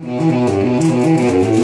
Música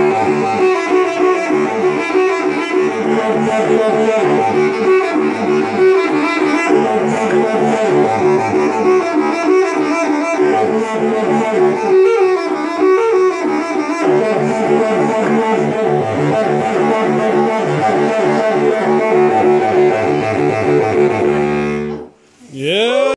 Yeah.